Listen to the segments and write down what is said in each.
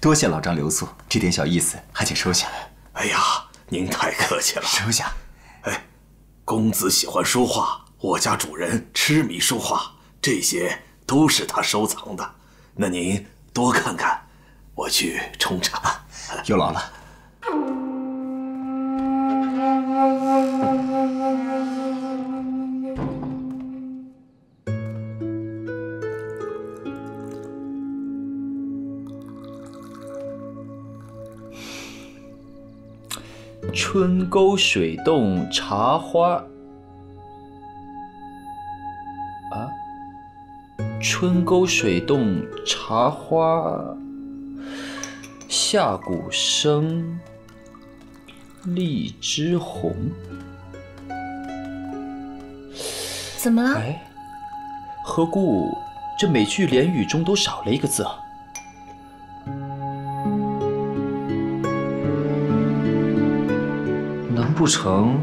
多谢老张留宿，这点小意思还请收下。哎呀，您太客气了，收下。哎，公子喜欢书画，我家主人痴迷书画，这些都是他收藏的。那您多看看，我去冲茶。有劳了。沟水洞茶花啊，春沟水洞茶花，夏谷生荔枝红。怎么了？哎，何故这每句联语中都少了一个字啊？不成，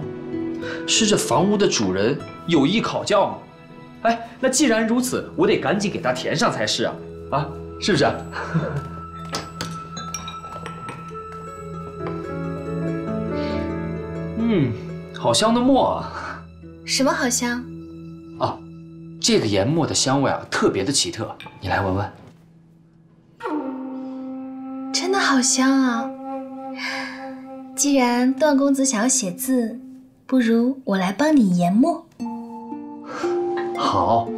是这房屋的主人有意考教吗？哎，那既然如此，我得赶紧给他填上才是啊！啊，是不是？嗯，好香的墨啊！什么好香？啊，这个研墨的香味啊，特别的奇特，你来闻闻。真的好香啊！既然段公子想要写字，不如我来帮你研墨。好。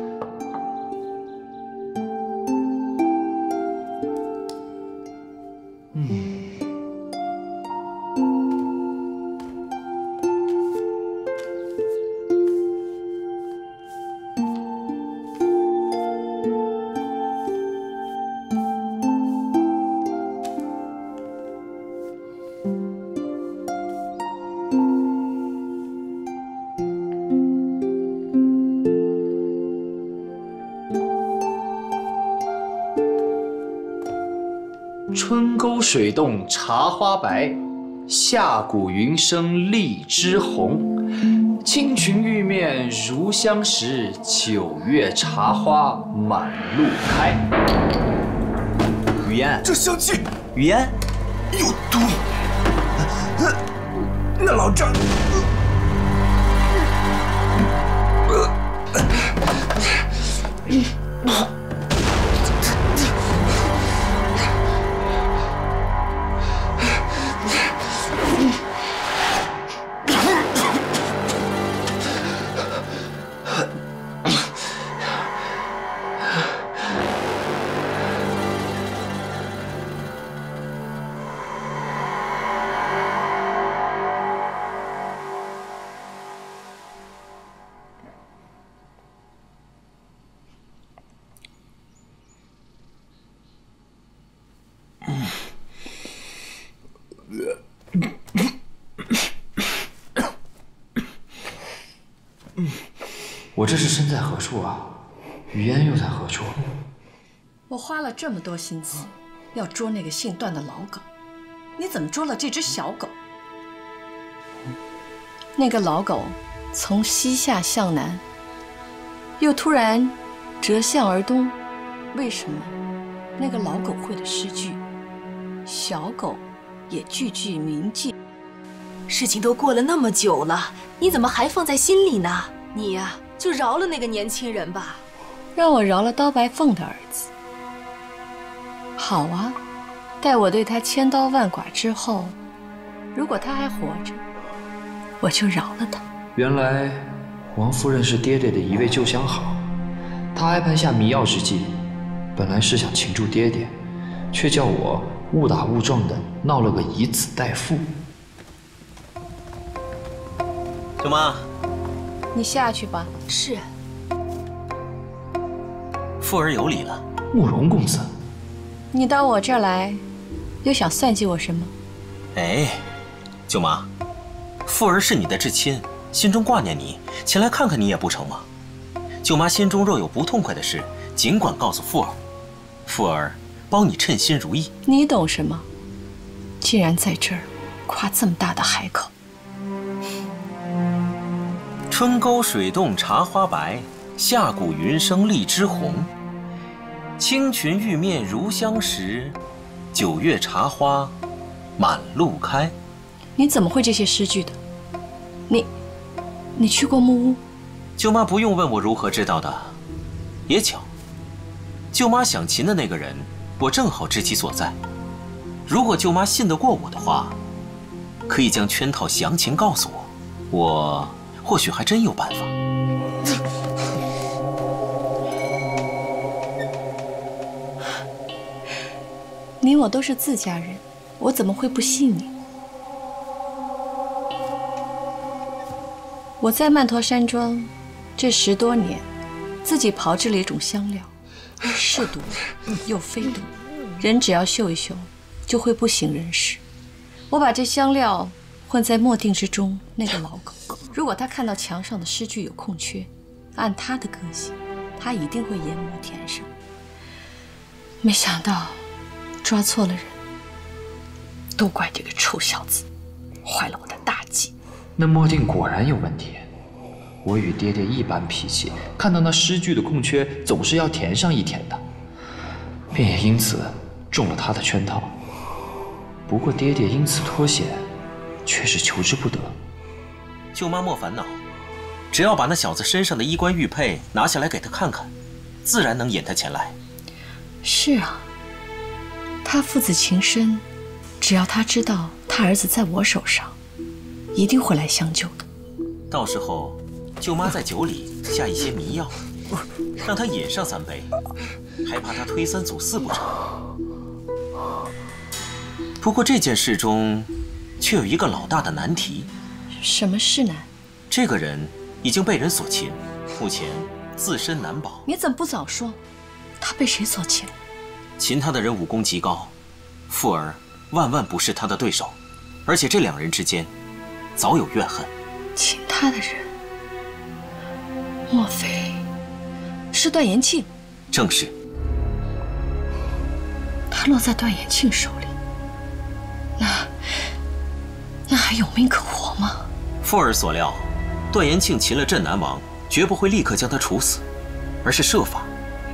春沟水洞茶花白，夏谷云生荔枝红。青裙玉面如相识，九月茶花满路开。雨烟，这香气，雨烟，有毒。那老张。我这是身在何处啊？雨烟又在何处？我花了这么多心思，要捉那个姓段的老狗，你怎么捉了这只小狗？那个老狗从西下向南，又突然折向而东，为什么？那个老狗会的诗句，小狗也句句铭记。事情都过了那么久了，你怎么还放在心里呢？你呀，就饶了那个年轻人吧。让我饶了刀白凤的儿子。好啊，待我对他千刀万剐之后，如果他还活着，我就饶了他。原来王夫人是爹爹的一位旧相好，她安排下迷药之际，本来是想擒住爹爹，却叫我误打误撞的闹了个以子代父。舅妈，你下去吧。是。富儿有礼了，慕容公子。你到我这儿来，又想算计我什么？哎，舅妈，富儿是你的至亲，心中挂念你，前来看看你也不成吗？舅妈心中若有不痛快的事，尽管告诉富儿，富儿帮你称心如意。你懂什么？竟然在这儿夸这么大的海口！春沟水洞茶花白，夏谷云生荔枝红。青裙玉面如相识，九月茶花满路开。你怎么会这些诗句的？你，你去过木屋？舅妈不用问我如何知道的，也巧，舅妈想擒的那个人，我正好知其所在。如果舅妈信得过我的话，可以将圈套详情告诉我，我或许还真有办法。你我都是自家人，我怎么会不信你？我在曼陀山庄这十多年，自己炮制了一种香料，是毒又非毒，人只要嗅一嗅，就会不省人事。我把这香料混在墨定之中，那个老狗，如果他看到墙上的诗句有空缺，按他的个性，他一定会研磨填上。没想到。抓错了人，都怪这个臭小子，坏了我的大计。那墨定果然有问题。我与爹爹一般脾气，看到那诗句的空缺，总是要填上一填的，便也因此中了他的圈套。不过爹爹因此脱险，却是求之不得。舅妈莫烦恼，只要把那小子身上的衣冠玉佩拿下来给他看看，自然能引他前来。是啊。他父子情深，只要他知道他儿子在我手上，一定会来相救的。到时候，舅妈在酒里下一些迷药，让他饮上三杯，还怕他推三阻四不成？不过这件事中，却有一个老大的难题。什么事难？这个人已经被人所擒，目前自身难保。你怎么不早说？他被谁所擒？擒他的人武功极高，富儿万万不是他的对手，而且这两人之间早有怨恨。擒他的人，莫非是段延庆？正是。他落在段延庆手里，那那还有命可活吗？富儿所料，段延庆擒了镇南王，绝不会立刻将他处死，而是设法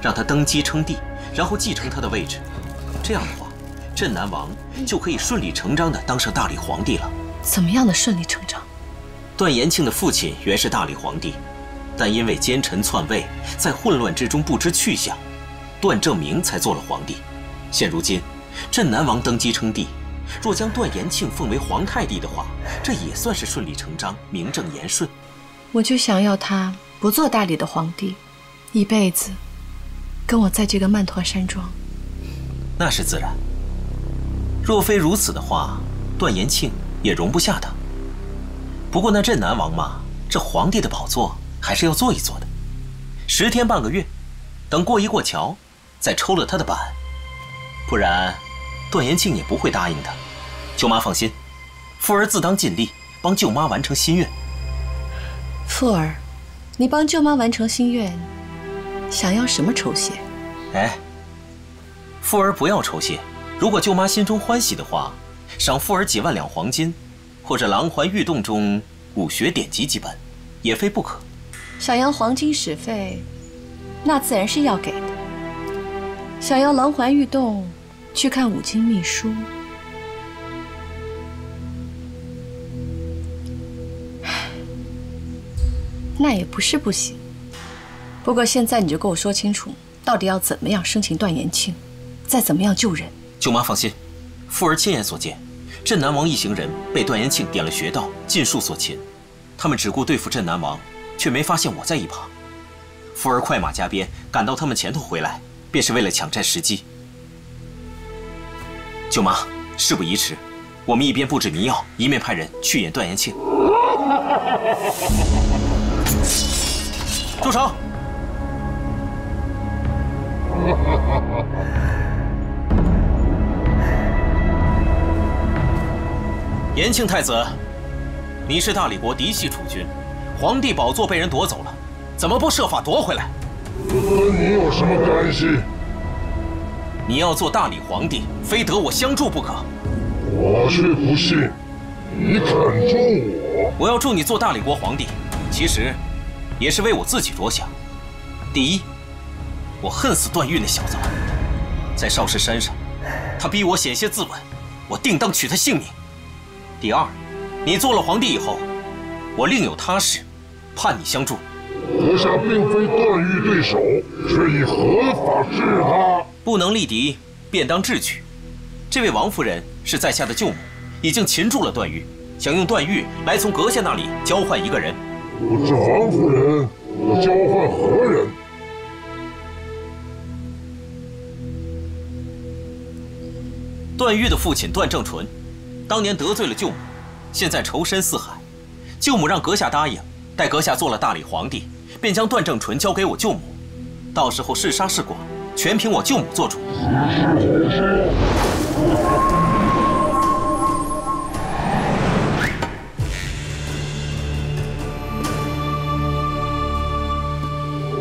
让他登基称帝。然后继承他的位置，这样的话，镇南王就可以顺理成章地当上大理皇帝了。怎么样的顺理成章？段延庆的父亲原是大理皇帝，但因为奸臣篡位，在混乱之中不知去向，段正明才做了皇帝。现如今，镇南王登基称帝，若将段延庆奉为皇太帝的话，这也算是顺理成章、名正言顺。我就想要他不做大理的皇帝，一辈子。跟我在这个曼陀山庄，那是自然。若非如此的话，段延庆也容不下他。不过那镇南王嘛，这皇帝的宝座还是要坐一坐的。十天半个月，等过一过桥，再抽了他的板，不然段延庆也不会答应的。舅妈放心，富儿自当尽力帮舅妈完成心愿。富儿，你帮舅妈完成心愿。想要什么酬谢？哎，富儿不要酬谢。如果舅妈心中欢喜的话，赏富儿几万两黄金，或者狼环玉洞中武学典籍几本，也非不可。想要黄金使费，那自然是要给的。想要狼环玉洞去看五经秘书，那也不是不行。不过现在你就跟我说清楚，到底要怎么样生擒段延庆，再怎么样救人。舅妈放心，富儿亲眼所见，镇南王一行人被段延庆点了穴道，尽数所擒。他们只顾对付镇南王，却没发现我在一旁。富儿快马加鞭赶到他们前头回来，便是为了抢占时机。舅妈，事不宜迟，我们一边布置迷药，一面派人去引段延庆。住手！延庆太子，你是大理国嫡系储君，皇帝宝座被人夺走了，怎么不设法夺回来？和你有什么关系？你要做大理皇帝，非得我相助不可。我却不信，你肯助我？我要助你做大理国皇帝，其实也是为我自己着想。第一。我恨死段誉那小子了，在少室山上他逼我险些自刎，我定当取他性命。第二，你做了皇帝以后，我另有他事，盼你相助。阁下并非段誉对手，却以合法治他。不能力敌，便当智取。这位王夫人是在下的舅母，已经擒住了段誉，想用段誉来从阁下那里交换一个人。我是王夫人我交换何人？段誉的父亲段正淳，当年得罪了舅母，现在仇深似海。舅母让阁下答应，待阁下做了大理皇帝，便将段正淳交给我舅母。到时候是杀是剐，全凭我舅母做主。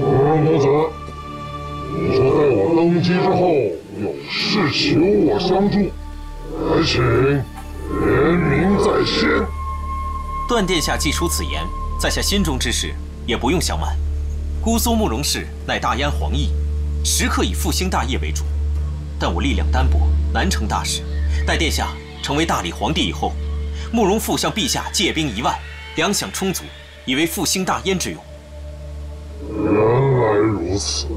慕容公子，你说在我登基之后有事求我相助，还请言明在先。段殿下既出此言，在下心中之事也不用相瞒。姑苏慕容氏乃大燕皇裔，时刻以复兴大业为主，但我力量单薄，难成大事。待殿下成为大理皇帝以后，慕容复向陛下借兵一万，粮饷充足，以为复兴大燕之用。原来如此，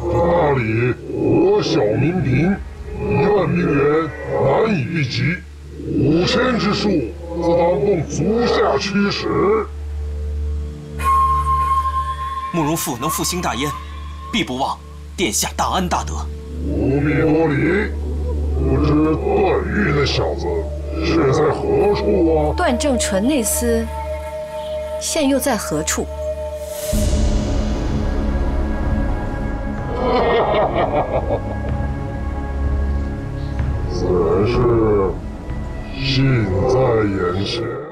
大理国小民贫，一万兵员难以御及，五千之数自当供足下驱使。慕容复能复兴大燕，必不忘殿下大恩大德。不必多礼，不知段誉那小子是在何处啊？段正淳那厮现又在何处？自然是近在眼前。